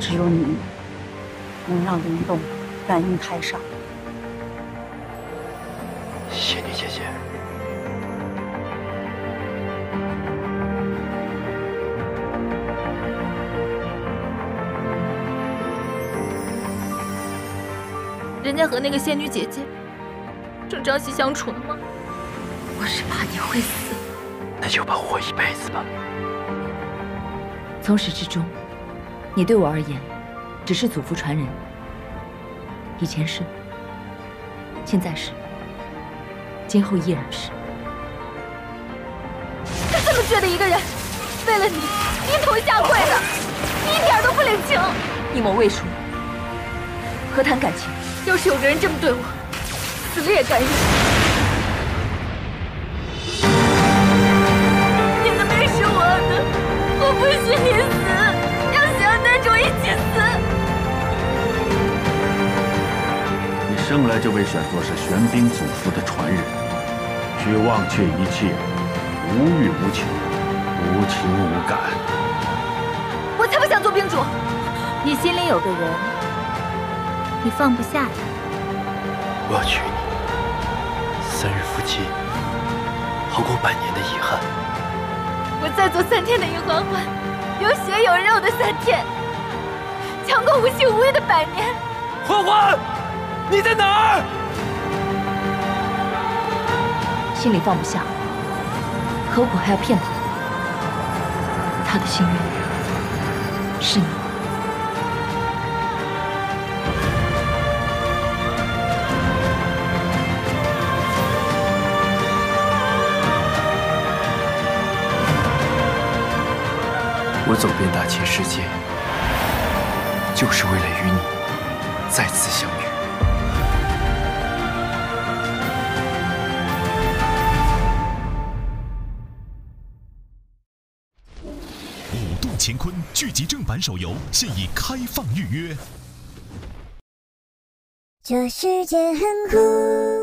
只有你能让灵动感应太上。仙女姐姐，人家和那个仙女姐姐正朝夕相处呢吗？我是怕你会死。那就保护我一辈子吧。从始至终，你对我而言，只是祖父传人。以前是，现在是，今后依然是。他这么倔的一个人，为了你低头下跪的，你一点都不领情。一谋未熟，何谈感情？要是有个人这么对我，死了也甘愿。生来就被选作是玄冰祖父的传人，需忘却一切，无欲无求，无情无感。我才不想做冰主。你心里有个人，你放不下他。我要娶你，三日夫妻，好过百年的遗憾。我再做三天的银环环，有血有肉的三天，强过无情无味的百年。欢欢，你在哪儿？心里放不下，何苦还要骗他？他的心愿是你。我走遍大千世界，就是为了与你再次相遇。乾坤剧集正版手游现已开放预约。这世界很酷。